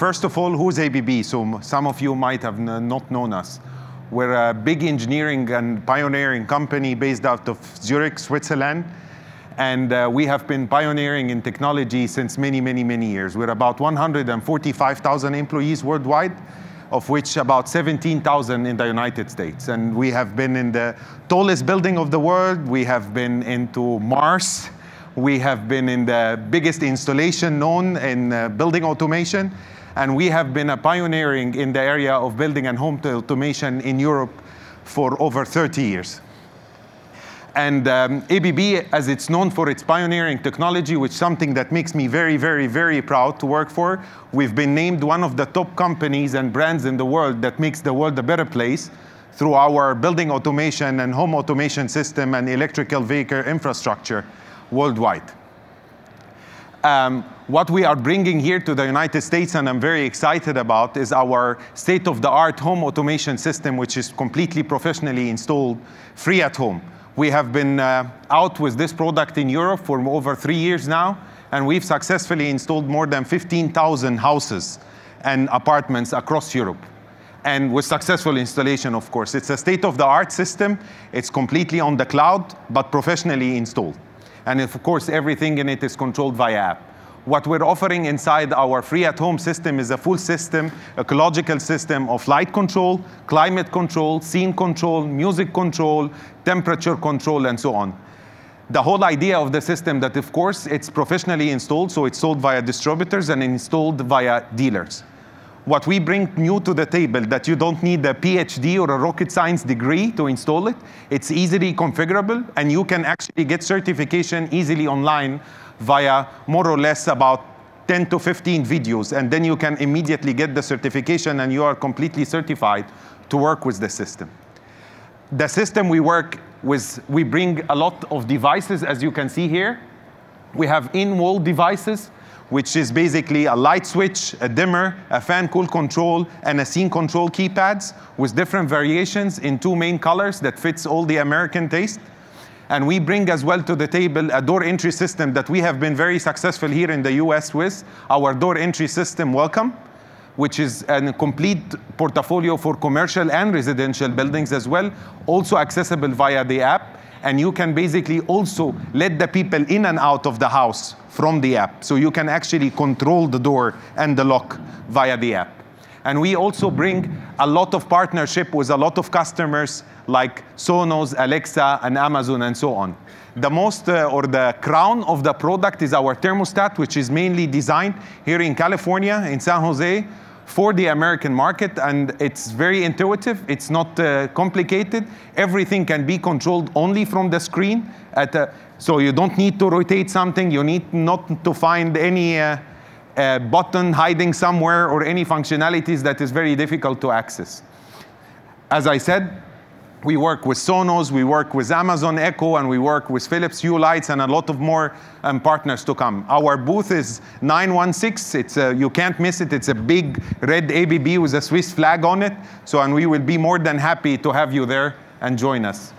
First of all, who's ABB? So some of you might have not known us. We're a big engineering and pioneering company based out of Zurich, Switzerland. And uh, we have been pioneering in technology since many, many, many years. We're about 145,000 employees worldwide, of which about 17,000 in the United States. And we have been in the tallest building of the world. We have been into Mars. We have been in the biggest installation known in uh, building automation. And we have been pioneering in the area of building and home automation in Europe for over 30 years. And um, ABB, as it's known for its pioneering technology, which is something that makes me very, very, very proud to work for, we've been named one of the top companies and brands in the world that makes the world a better place through our building automation and home automation system and electrical vehicle infrastructure worldwide. Um, what we are bringing here to the United States, and I'm very excited about, is our state-of-the-art home automation system, which is completely professionally installed, free at home. We have been uh, out with this product in Europe for over three years now, and we've successfully installed more than 15,000 houses and apartments across Europe. And with successful installation, of course. It's a state-of-the-art system. It's completely on the cloud, but professionally installed. And of course, everything in it is controlled via app. What we're offering inside our free at home system is a full system, ecological system of light control, climate control, scene control, music control, temperature control, and so on. The whole idea of the system that, of course, it's professionally installed, so it's sold via distributors and installed via dealers what we bring new to the table that you don't need a PhD or a rocket science degree to install it. It's easily configurable and you can actually get certification easily online via more or less about 10 to 15 videos and then you can immediately get the certification and you are completely certified to work with the system. The system we work with, we bring a lot of devices as you can see here. We have in-wall devices which is basically a light switch, a dimmer, a fan coil control, and a scene control keypads with different variations in two main colors that fits all the American taste. And we bring as well to the table a door entry system that we have been very successful here in the US with, our door entry system Welcome, which is a complete portfolio for commercial and residential buildings as well, also accessible via the app and you can basically also let the people in and out of the house from the app. So you can actually control the door and the lock via the app. And we also bring a lot of partnership with a lot of customers like Sonos, Alexa, and Amazon, and so on. The most uh, or the crown of the product is our thermostat, which is mainly designed here in California, in San Jose, for the American market, and it's very intuitive. It's not uh, complicated. Everything can be controlled only from the screen. A, so you don't need to rotate something. You need not to find any uh, button hiding somewhere or any functionalities that is very difficult to access. As I said, we work with Sonos, we work with Amazon Echo, and we work with Philips Hue Lights and a lot of more um, partners to come. Our booth is 916. It's a, you can't miss it. It's a big red ABB with a Swiss flag on it. So, and we will be more than happy to have you there and join us.